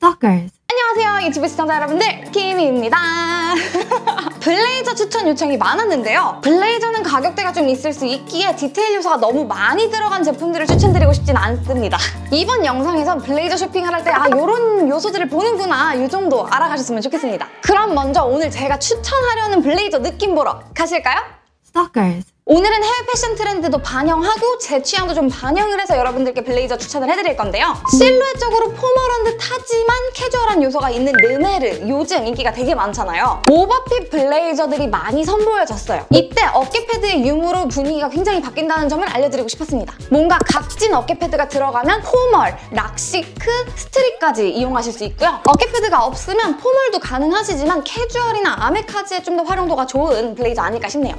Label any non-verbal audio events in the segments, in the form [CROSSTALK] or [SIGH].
Stalkers. 안녕하세요 유튜브 시청자 여러분들 키미입니다 [LAUGHS] 블레이저 추천 요청이 많았는데요 블레이저는 가격대가 좀 있을 수 있기에 디테일 요소가 너무 많이 들어간 제품들을 추천드리고 싶진 않습니다 이번 영상에선 블레이저 쇼핑을 할 때 아 요런 요소들을 보는구나 이 정도 알아가셨으면 좋겠습니다 그럼 먼저 오늘 제가 추천하려는 블레이저 느낌 보러 가실까요? Stalkers. 오늘은 해외 패션 트렌드도 반영하고 제 취향도 좀 반영을 해서 여러분들께 블레이저 추천을 해드릴 건데요. 실루엣적으로 formal한 듯 하지만 캐주얼한 요소가 있는 르메르 요즘 인기가 되게 많잖아요. 오버핏 블레이저들이 많이 선보여졌어요. 이때 어깨 패드의 유무로 분위기가 굉장히 바뀐다는 점을 알려드리고 싶었습니다. 뭔가 각진 어깨 패드가 들어가면 formal, rock chic, street까지 이용하실 수 있고요. 어깨 패드가 없으면 formal도 가능하시지만 캐주얼이나 아메카지에 좀 더 활용도가 좋은 블레이저 아닐까 싶네요.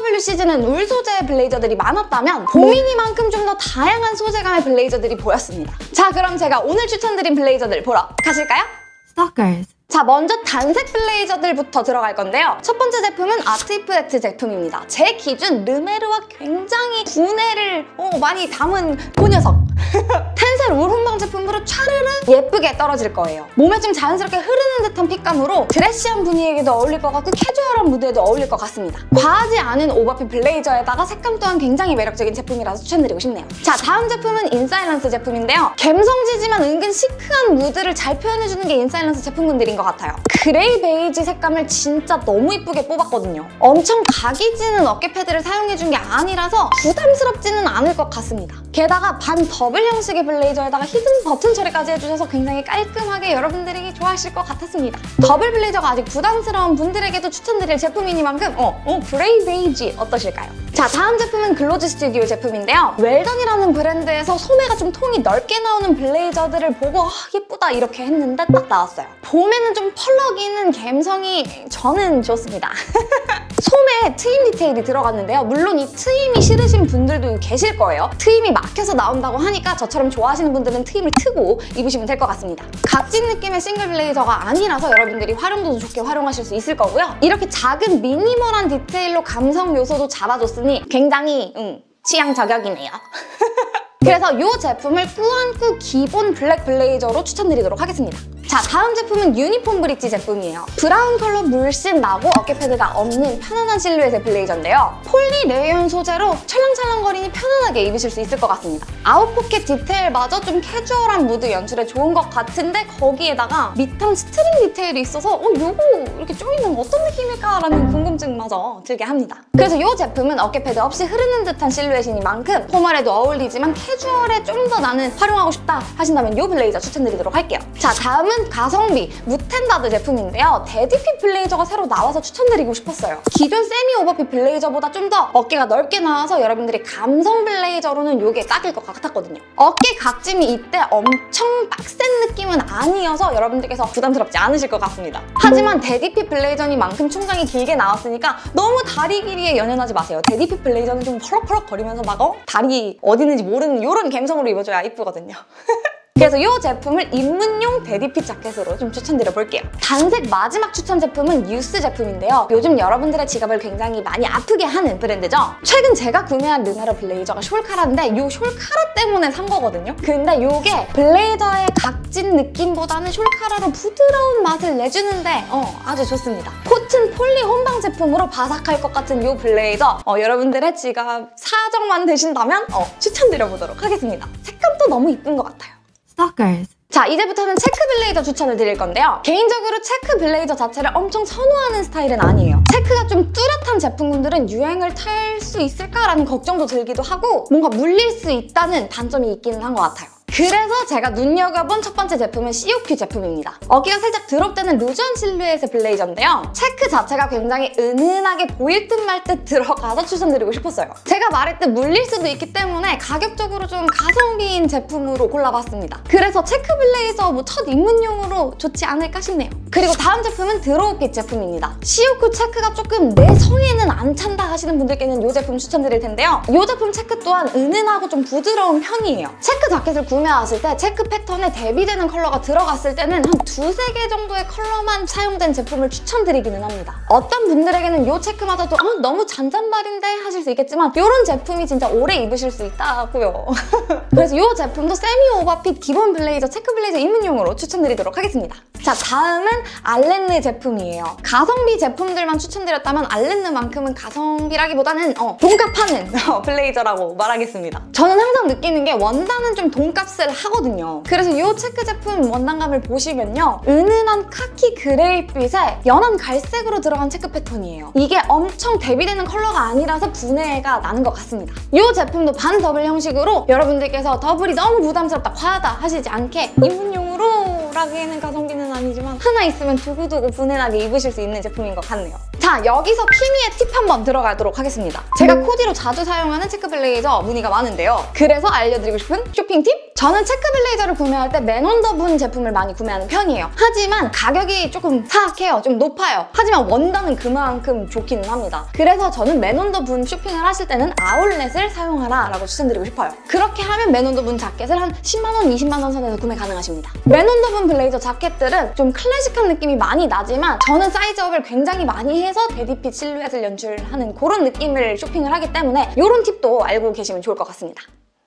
FW 시즌은 울 소재의 블레이저들이 많았다면 봄이니만큼 좀 더 다양한 소재감의 블레이저들이 보였습니다. 자 그럼 제가 오늘 추천드린 블레이저들 보러 가실까요? Stalkers. 자 먼저 단색 블레이저들부터 들어갈 건데요. 첫 번째 제품은 아트이프액트 제품입니다. 제 기준 르메르와 굉장히 분위기를 어, 많이 담은 그 녀석. [LAUGHS] 텐셀 울 혼방 제품으로 차르르 예쁘게 떨어질 거예요. 몸에 좀 자연스럽게 흐르는 듯한 fit감으로 드레시한 분위기에도 어울릴 것 같고 캐주얼한 무드에도 어울릴 것 같습니다. 과하지 않은 오버핏 블레이저에다가 색감 또한 굉장히 매력적인 제품이라서 추천드리고 싶네요. 자 다음 제품은 인사일런스 제품인데요. 갬성지지만 은근 시크한 무드를 잘 표현해주는 게 인사일런스 제품군들인 것 같아요. 그레이 베이지 색감을 진짜 너무 이쁘게 뽑았거든요. 엄청 각이 지는 어깨 패드를 사용해준 게 아니라서 부담스럽지는 않을 것 같습니다. 게다가 반 더블 형식의 블레이저에다가 hidden 버튼 처리까지 해주셔서 굉장히 깔끔하게 여러분들이 좋아하실 것 같았습니다. 더블 블레이저가 아직 부담스러운 분들에게도 추천드릴 제품이니만큼 어, 어 그레이 베이지 어떠실까요? 자 다음 제품은 글로즈 스튜디오 제품인데요. 웰던이라는 브랜드에서 소매가 좀 통이 넓게 나오는 블레이저들을 보고 아, 예쁘다 이렇게 했는데 딱 나왔어요. 봄에는 좀 펄럭이는 감성이 저는 좋습니다. [LAUGHS] 소매에 트임 디테일이 들어갔는데요. 물론 이 트임이 싫으신 분들도 계실 거예요. 트임이 막혀서 나온다고 하니까 저처럼 좋아하시는 분들은 트임을 트고 입으시면 될 것 같습니다. 각진 느낌의 싱글 블레이저가 아니라서 여러분들이 활용도도 좋게 활용하실 수 있을 거고요. 이렇게 작은 minimal한 디테일로 감성 요소도 잡아줬으니 굉장히 음, 취향 저격이네요. [LAUGHS] 그래서 이 제품을 꾸안꾸 기본 블랙 블레이저로 추천드리도록 하겠습니다. 자, 다음 제품은 유니폼 브릿지 제품이에요. 브라운 컬러 물씬 나고 어깨 패드가 없는 편안한 실루엣의 블레이저인데요. poly 레이온 소재로 찰랑찰랑거리니 편안하게 입으실 수 있을 것 같습니다. out pocket 디테일마저 좀 캐주얼한 무드 연출에 좋은 것 같은데 거기에다가 밑단 string 디테일이 있어서 어, 요거 이렇게 조이는 어떤 느낌일까 라는 궁금증마저 들게 합니다. 그래서 이 제품은 어깨 패드 없이 흐르는 듯한 실루엣이니만큼 formal에도 어울리지만 캐주얼에 좀 더 나는 활용하고 싶다 하신다면 이 블레이저 추천드리도록 할게요. 자, 다음은 가성비 무탠다드 제품인데요. daddy fit 블레이저가 새로 나와서 추천드리고 싶었어요. 기존 semi overfit 블레이저보다 좀 더 어깨가 넓게 나와서 여러분들이 감성 블레이저로는 이게 딱일 것 같았거든요. 어깨 각짐이 이때 엄청 빡센 느낌은 아니어서 여러분들께서 부담스럽지 않으실 것 같습니다. 하지만 데디핏 블레이저니만큼 총장이 길게 나왔으니까 너무 다리 길이에 연연하지 마세요. 데디핏 블레이저는 좀 펄럭펄럭 거리면서 막 어? 다리 어디 있는지 모르는 이런 감성으로 입어줘야 이쁘거든요. [LAUGHS] 그래서 이 제품을 입문용 데디핏 자켓으로 좀 추천드려 볼게요. 단색 마지막 추천 제품은 유스 제품인데요. 요즘 여러분들의 지갑을 굉장히 많이 아프게 하는 브랜드죠. 최근 제가 구매한 르메르 블레이저가 shawl collar인데 이 shawl collar 때문에 산 거거든요. 근데 이게 블레이저의 각진 느낌보다는 shawl collar로 부드러운 맛을 내주는데 어, 아주 좋습니다. 코튼 poly 혼방 제품으로 바삭할 것 같은 이 블레이저 어, 여러분들의 지갑 사정만 되신다면 어, 추천드려보도록 하겠습니다. 색감도 너무 이쁜 것 같아요. Stalkers. 자 이제부터는 체크 블레이저 추천을 드릴 건데요. 개인적으로 체크 블레이저 자체를 엄청 선호하는 스타일은 아니에요. 체크가 좀 뚜렷한 제품군들은 유행을 탈 수 있을까라는 걱정도 들기도 하고 뭔가 물릴 수 있다는 단점이 있기는 한 것 같아요. 그래서 제가 눈여겨본 첫 번째 제품은 COQ 제품입니다. 어깨가 살짝 drop되는 loose한 실루엣의 블레이저인데요. 체크 자체가 굉장히 은은하게 보일 듯 말 듯 들어가서 추천드리고 싶었어요. 제가 말했듯 물릴 수도 있기 때문에 가격적으로 좀 가성비인 제품으로 골라봤습니다. 그래서 체크 블레이저 뭐 첫 입문용으로 좋지 않을까 싶네요. 그리고 다음 제품은 드로우핏 제품입니다. CO2 체크가 조금 내 성에는 안 찬다 하시는 분들께는 이 제품 추천드릴 텐데요. 이 제품 체크 또한 은은하고 좀 부드러운 편이에요. 체크 자켓을 구 매하실 때 체크 패턴에 대비되는 컬러가 들어갔을 때는 한 두세 개 정도의 컬러만 사용된 제품을 추천드리기는 합니다. 어떤 분들에게는 이 체크마저도 아, 너무 잔잔바린데 하실 수 있겠지만 이런 제품이 진짜 오래 입으실 수 있다고요. [LAUGHS] 그래서 이 제품도 semi over fit 기본 블레이저, 체크 블레이저 입문용으로 추천드리도록 하겠습니다. 자, 다음은 알렌느 제품이에요. 가성비 제품들만 추천드렸다면 알렌느만큼은 가성비라기보다는 어, 돈값하는 [LAUGHS] 어, 블레이저라고 말하겠습니다. 저는 항상 느끼는 게 원단은 좀 돈값을 하거든요. 그래서 이 체크 제품 원단감을 보시면요. 은은한 카키 gray빛에 연한 갈색으로 들어간 체크 패턴이에요. 이게 엄청 대비되는 컬러가 아니라서 부내가 나는 것 같습니다. 이 제품도 반 더블 형식으로 여러분들께서 더블이 너무 부담스럽다, 과하다 하시지 않게 입 라기에는 가성비는 아니지만 하나 있으면 두고두고 부내나게 입으실 수 있는 제품인 것 같네요. 자, 여기서 키미의 팁 한번 들어가도록 하겠습니다. 제가 코디로 자주 사용하는 체크 블레이저 문의가 많은데요. 그래서 알려드리고 싶은 쇼핑 팁? 저는 체크 블레이저를 구매할 때 맨온더분 제품을 많이 구매하는 편이에요. 하지만 가격이 조금 사악해요. 좀 높아요. 하지만 원단은 그만큼 좋기는 합니다. 그래서 저는 맨온더분 쇼핑을 하실 때는 아울렛을 사용하라 라고 추천드리고 싶어요. 그렇게 하면 맨온더분 자켓을 한 10만원, 20만원 선에서 구매 가능하십니다. 맨온더분 블레이저 자켓들은 좀 클래식한 느낌이 많이 나지만 저는 size up을 굉장히 많이 해서 daddy fit 실루엣을 연출하는 그런 느낌을 쇼핑을 하기 때문에 이런 팁도 알고 계시면 좋을 것 같습니다.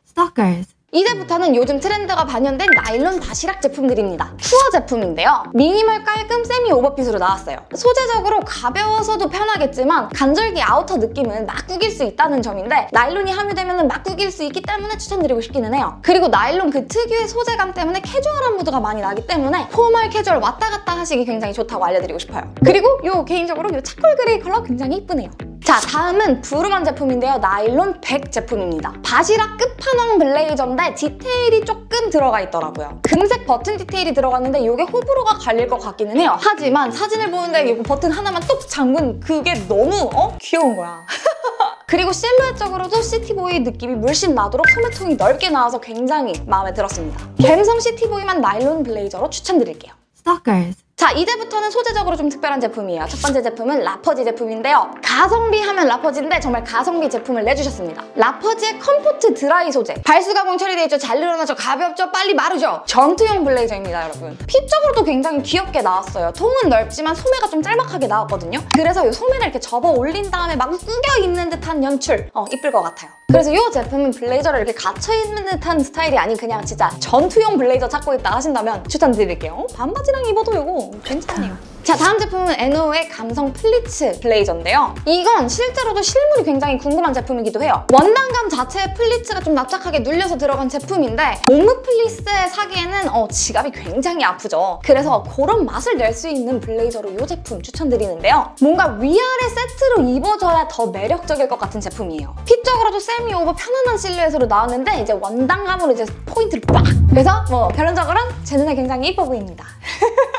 Stalkers. 이제부터는 요즘 트렌드가 반영된 나일론 바시락 제품들입니다. 투어 제품인데요. 미니멀 깔끔 세미 오버핏으로 나왔어요. 소재적으로 가벼워서도 편하겠지만 간절기 아우터 느낌은 막 구길 수 있다는 점인데 나일론이 함유되면 막 구길 수 있기 때문에 추천드리고 싶기는 해요. 그리고 나일론 그 특유의 소재감 때문에 캐주얼한 무드가 많이 나기 때문에 formal 캐주얼 왔다 갔다 하시기 굉장히 좋다고 알려드리고 싶어요. 그리고 요 개인적으로 요 charcoal gray 컬러 굉장히 이쁘네요. 자 다음은 부르만 제품인데요. 나일론 100 제품입니다. 바시락 끝판왕 블레이저인데 디테일이 조금 들어가 있더라고요. 금색 버튼 디테일이 들어갔는데 이게 호불호가 갈릴 것 같기는 해요. 하지만 사진을 보는데 이거 버튼 하나만 뚝 잠근 그게 너무 어? 귀여운 거야. [LAUGHS] 그리고 실루엣적으로도 city boy 느낌이 물씬 나도록 소매통이 넓게 나와서 굉장히 마음에 들었습니다. 갬성 city boy 맛 나일론 블레이저로 추천드릴게요. Stalkers. 자, 이제부터는 소재적으로 좀 특별한 제품이에요. 첫 번째 제품은 라퍼지 제품인데요. 가성비 하면 라퍼지인데 정말 가성비 제품을 내주셨습니다. 라퍼지의 comfort dry 소재. 발수 가공 처리되어 있죠. 잘 늘어나죠. 가볍죠. 빨리 마르죠. 전투용 블레이저입니다, 여러분. fit적으로도 굉장히 귀엽게 나왔어요. 통은 넓지만 소매가 좀 짤막하게 나왔거든요. 그래서 이 소매를 이렇게 접어 올린 다음에 막 꾸겨 있는 듯한 연출. 어, 이쁠 것 같아요. 그래서 이 제품은 블레이저를 이렇게 갇혀있는 듯한 스타일이 아닌 그냥 진짜 전투용 블레이저 찾고 있다 하신다면 추천드릴게요. 반바지랑 입어도 이거 괜찮네요. 자 다음 제품은 에노의 감성 플리츠 블레이저인데요. 이건 실제로도 실물이 굉장히 궁금한 제품이기도 해요. 원단감 자체에 플리츠가 좀 납작하게 눌려서 들어간 제품인데 옴므 플리세 사기에는 어, 지갑이 굉장히 아프죠. 그래서 그런 맛을 낼 수 있는 블레이저로 이 제품 추천드리는데요. 뭔가 위아래 세트로 입어줘야 더 매력적일 것 같은 제품이에요. fit적으로도 semi over 편안한 실루엣으로 나왔는데 이제 원단감으로 이제 포인트를 빡! 그래서 뭐 결론적으로는 제 눈에 굉장히 이뻐 보입니다. [LAUGHS]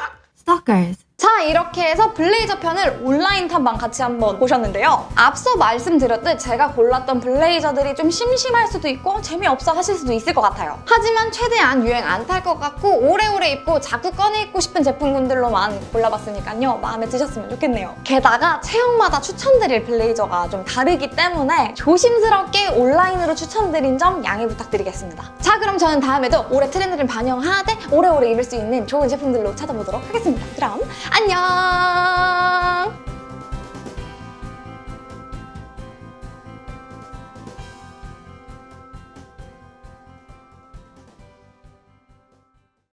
Stalkers. 자 이렇게 해서 블레이저 편을 온라인 탐방 같이 한번 보셨는데요. 앞서 말씀드렸듯 제가 골랐던 블레이저들이 좀 심심할 수도 있고 재미없어 하실 수도 있을 것 같아요. 하지만 최대한 유행 안 탈 것 같고 오래오래 입고 자꾸 꺼내 입고 싶은 제품군들로만 골라봤으니까요. 마음에 드셨으면 좋겠네요. 게다가 체형마다 추천드릴 블레이저가 좀 다르기 때문에 조심스럽게 온라인으로 추천드린 점 양해 부탁드리겠습니다. 자 그럼 저는 다음에도 올해 트렌드를 반영하되 오래오래 입을 수 있는 좋은 제품들로 찾아보도록 하겠습니다. 그럼 안녕.